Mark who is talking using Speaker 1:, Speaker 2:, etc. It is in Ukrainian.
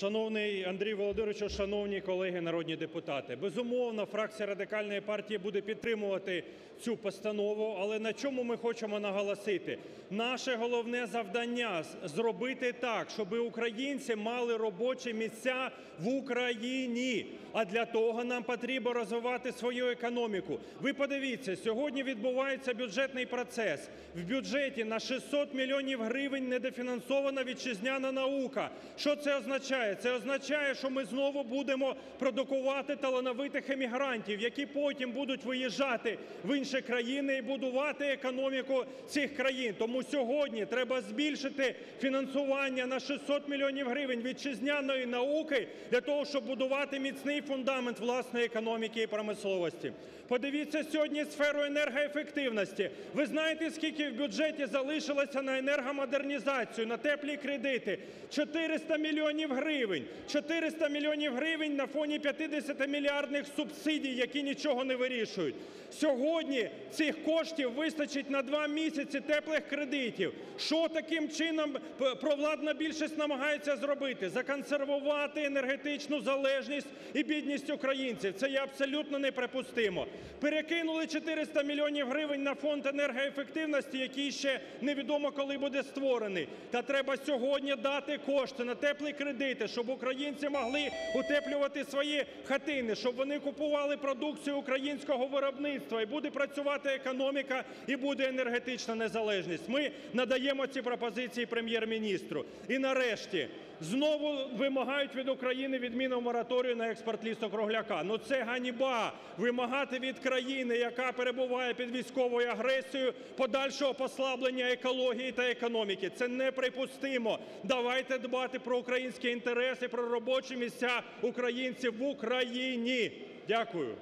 Speaker 1: Шановний Андрій Володимирович, шановні колеги народні депутати! Безумовно, фракція Радикальної партії буде підтримувати цю постанову. Але на чому ми хочемо наголосити? Наше головне завдання – зробити так, щоби українці мали робочі місця в Україні. А для того нам потрібно розвивати свою економіку. Ви подивіться, сьогодні відбувається бюджетний процес. В бюджеті на 600 мільйонів гривень недофінансована вітчизняна наука. Що це означає? Це означає, що ми знову будемо продукувати талановитих емігрантів, які потім будуть виїжджати в інші країни і будувати економіку цих країн. Тому сьогодні треба збільшити фінансування на 600 мільйонів гривень вітчизняної науки для того, щоб будувати міцний фундамент власної економіки і промисловості. Подивіться сьогодні сферу енергоефективності. Ви знаєте, скільки в бюджеті залишилося на енергомодернізацію, на "теплі кредити"? 400 мільйонів гривень. 400 мільйонів гривень на фоні 50-мільярдних субсидій, які нічого не вирішують. Сьогодні цих коштів вистачить на два місяці "теплих кредитів". Що таким чином провладна більшість намагається зробити? Законсервувати енергетичну залежність і бідність українців. Це є абсолютно неприпустимо. Перекинули 400 мільйонів гривень на Фонд енергоефективності, який ще невідомо коли буде створений. Та треба сьогодні дати кошти на "теплі кредити", щоб українці могли утеплювати свої хатини, щоб вони купували продукцію українського виробництва, і буде працювати економіка, і буде енергетична незалежність. Ми надаємо ці пропозиції Прем'єр-міністру. І нарешті, знову вимагають від України відміну мораторію на експорт лісу-кругляка. Ну це ганьба – вимагати від країни, яка перебуває під військовою агресією, подальшого послаблення екології та економіки. Це неприпустимо. Давайте дбати про українські інтереси, про робочі місця українців в Україні. Дякую.